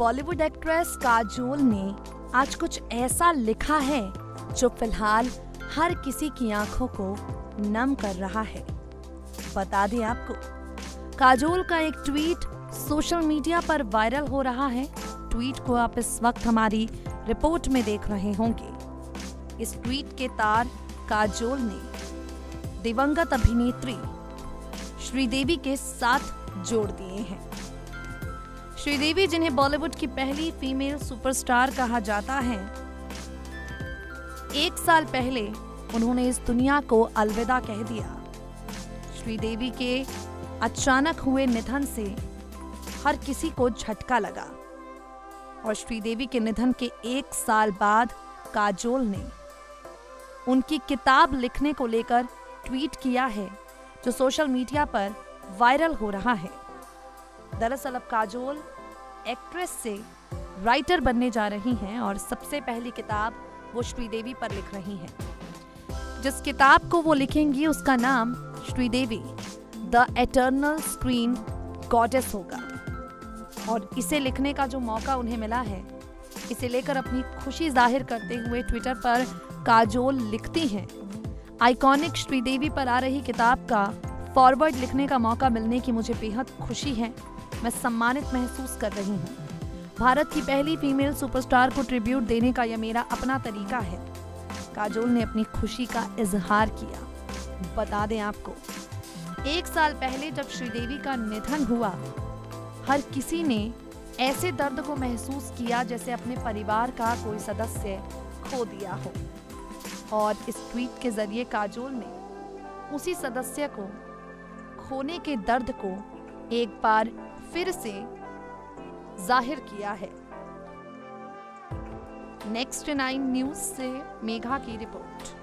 Bollywood actress Kajol ने आज कुछ ऐसा लिखा है जो फ़िलहाल हर किसी की आँखों को नम कर रहा है। बता दें आपको काजोल का एक ट्वीट सोशल मीडिया पर वायरल हो रहा है। ट्वीट को आप इस वक्त हमारी रिपोर्ट में देख रहे होंगे। इस ट्वीट के तार काजोल ने, दिवंगत अभिनेत्री श्रीदेवी के साथ जोड़ दिए हैं। श्रीदेवी, जिन्हें बॉलीवुड की पहली फीमेल सुपरस्टार कहा जाता है। एक साल पहले उन्होंने इस दुनिया को अलविदा कह दिया। श्रीदेवी के अचानक हुए निधन से हर किसी को झटका लगा और श्रीदेवी के निधन के एक साल बाद काजोल ने उनकी किताब लिखने को लेकर ट्वीट किया है, जो सोशल मीडिया पर वायरल हो रहा है। दरअसल अब काजोल एक्ट्रेस से राइटर बनने जा रही हैं और सबसे पहली किताब वो श्रीदेवी पर लिख रही हैं। जिस किताब को वो लिखेंगी उसका नाम Sridevi, the eternal screen goddess होगा। और इसे लिखने का जो मौका उन्हें मिला है, इसे लेकर अपनी खुशी ज़ाहिर करते हुए ट्विटर पर काजोल लिखती हैं। आइकॉनिक श्रीदेवी पर आ रही किताब का फॉरवर्ड लिखने का मौका मिलने की मुझे बेहद खुशी है। मैं सम्मानित महसूस कर रही हूँ। भारत की पहली फीमेल सुपरस्टार को ट्रिब्यूट देने का यह मेरा अपना तरीका है। काजोल ने अपनी खुशी का इजहार किया। बता दें आपको, एक साल पहले जब श्रीदेवी का निधन हुआ, हर किसी ने ऐसे दर्द को महसूस किया जैसे अपने परिवार का कोई सदस्य खो दिया हो। और इस ट्वीट के ज़रिए काजोल ने उसी सदस्य को खोने के दर्द को एक बार फिर से ज़ाहिर किया है। नेक्स्ट नाइन न्यूज़ से मेघा की रिपोर्ट